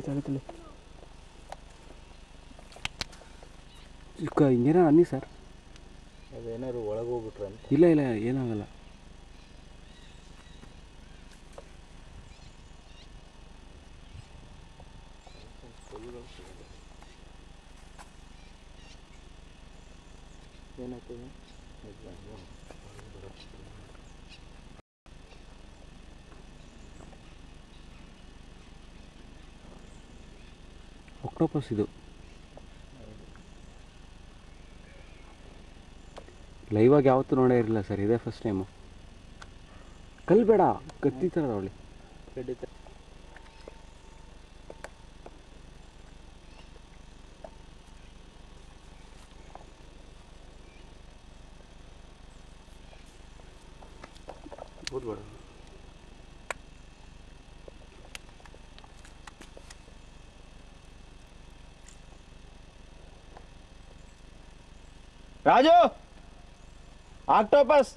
ತಳಿ ಚಿಕ್ಕ ಹಿಂಗೇನ ಅನ್ನಿ ಸರ್? ಅದೇನಾದ್ರು ಒಳಗೆ ಹೋಗ್ಬಿಟ್ರೆ ಅಂತ. ಇಲ್ಲ ಇಲ್ಲ ಏನಾಗಲ್ಲ. ಏನಾಗ್ತದೆ? ಆಕ್ಟೋಪಸ್ ಇದು. ಲೈವ್ ಆಗಿ ಯಾವತ್ತೂ ನೋಡೇ ಇರಲಿಲ್ಲ ಸರ್, ಇದೇ ಫಸ್ಟ್ ಟೈಮು ಕಲ್ ಬೇಡ ಕತ್ತಿ ಥರ ಅವಳಿ. ಖಂಡಿತ राजू ऑक्टोपस